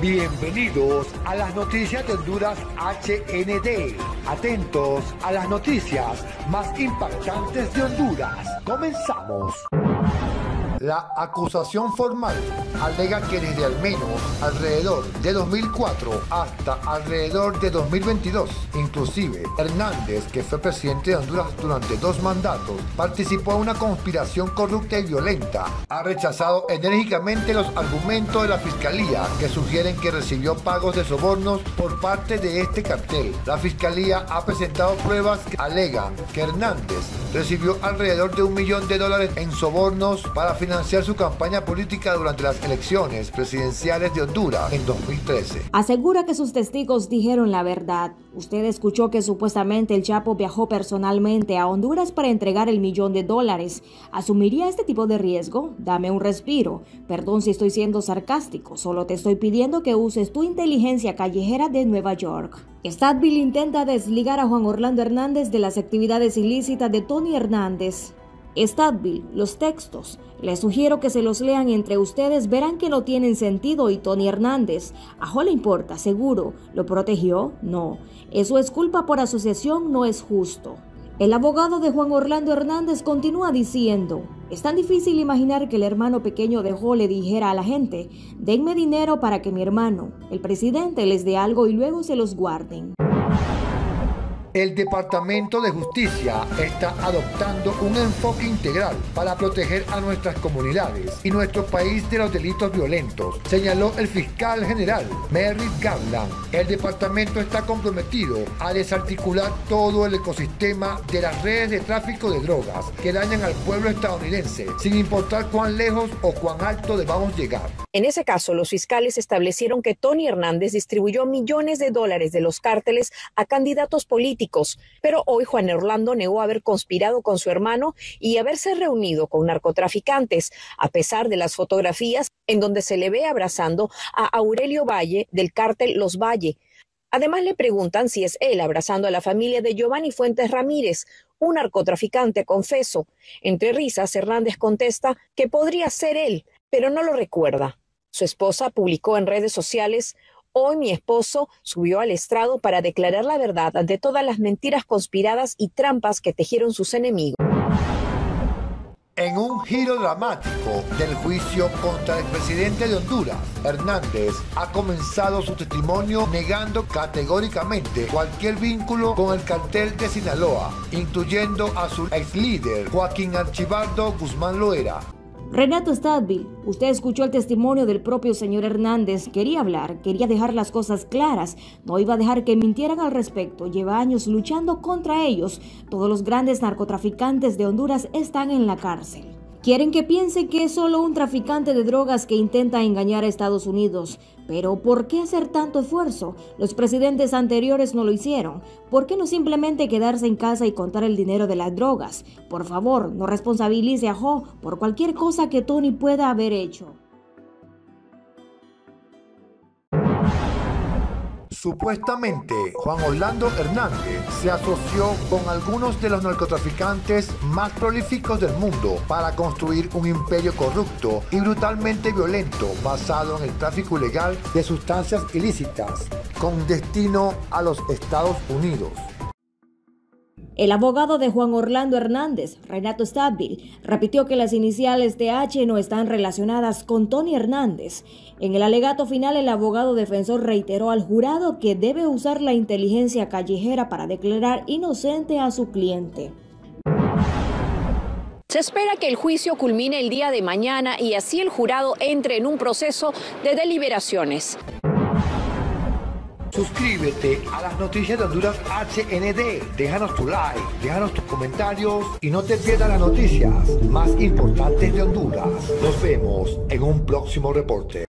Bienvenidos a las noticias de Honduras HND. Atentos a las noticias más impactantes de Honduras. Comenzamos. La acusación formal alega que desde al menos alrededor de 2004 hasta alrededor de 2022, inclusive Hernández, que fue presidente de Honduras durante dos mandatos, participó en una conspiración corrupta y violenta. Ha rechazado enérgicamente los argumentos de la fiscalía que sugieren que recibió pagos de sobornos por parte de este cartel. La fiscalía ha presentado pruebas que alegan que Hernández recibió alrededor de un millón de dólares en sobornos para financiar financiar su campaña política durante las elecciones presidenciales de Honduras en 2013. Asegura que sus testigos dijeron la verdad. Usted escuchó que supuestamente el Chapo viajó personalmente a Honduras para entregar el millón de dólares. ¿Asumiría este tipo de riesgo? Dame un respiro. Perdón si estoy siendo sarcástico, solo te estoy pidiendo que uses tu inteligencia callejera de Nueva York. Stadville intenta desligar a Juan Orlando Hernández de las actividades ilícitas de Tony Hernández. Stadville, los textos. Les sugiero que se los lean entre ustedes, verán que no tienen sentido y Tony Hernández. A le importa, seguro. ¿Lo protegió? No. Eso es culpa por asociación, no es justo. El abogado de Juan Orlando Hernández continúa diciendo, es tan difícil imaginar que el hermano pequeño de Jo le dijera a la gente, denme dinero para que mi hermano, el presidente, les dé algo y luego se los guarden. El Departamento de Justicia está adoptando un enfoque integral para proteger a nuestras comunidades y nuestro país de los delitos violentos, señaló el fiscal general Merrick Garland. El departamento está comprometido a desarticular todo el ecosistema de las redes de tráfico de drogas que dañan al pueblo estadounidense, sin importar cuán lejos o cuán alto debamos llegar. En ese caso, los fiscales establecieron que Tony Hernández distribuyó millones de dólares de los cárteles a candidatos políticos pero hoy Juan Orlando negó haber conspirado con su hermano y haberse reunido con narcotraficantes, a pesar de las fotografías en donde se le ve abrazando a Aurelio Valle del cártel Los Valle. Además le preguntan si es él abrazando a la familia de Giovanni Fuentes Ramírez, un narcotraficante confeso. Entre risas, Hernández contesta que podría ser él, pero no lo recuerda. Su esposa publicó en redes sociales Hoy mi esposo subió al estrado para declarar la verdad de todas las mentiras conspiradas y trampas que tejieron sus enemigos. En un giro dramático del juicio contra el presidente de Honduras, Hernández ha comenzado su testimonio negando categóricamente cualquier vínculo con el cartel de Sinaloa, incluyendo a su ex líder Joaquín Archibaldo Guzmán Loera. Renato Stadville, usted escuchó el testimonio del propio señor Hernández. Quería hablar, quería dejar las cosas claras. No iba a dejar que mintieran al respecto. Lleva años luchando contra ellos. Todos los grandes narcotraficantes de Honduras están en la cárcel. Quieren que piense que es solo un traficante de drogas que intenta engañar a Estados Unidos. Pero ¿por qué hacer tanto esfuerzo? Los presidentes anteriores no lo hicieron. ¿Por qué no simplemente quedarse en casa y contar el dinero de las drogas? Por favor, no responsabilice a Joe por cualquier cosa que Tony pueda haber hecho. Supuestamente, Juan Orlando Hernández se asoció con algunos de los narcotraficantes más prolíficos del mundo para construir un imperio corrupto y brutalmente violento basado en el tráfico ilegal de sustancias ilícitas con destino a los Estados Unidos. El abogado de Juan Orlando Hernández, Renato Stadville, repitió que las iniciales TH no están relacionadas con Tony Hernández. En el alegato final, el abogado defensor reiteró al jurado que debe usar la inteligencia callejera para declarar inocente a su cliente. Se espera que el juicio culmine el día de mañana y así el jurado entre en un proceso de deliberaciones. Suscríbete a las noticias de Honduras HND. Déjanos tu like, déjanos tus comentarios y no te pierdas las noticias más importantes de Honduras. Nos vemos en un próximo reporte.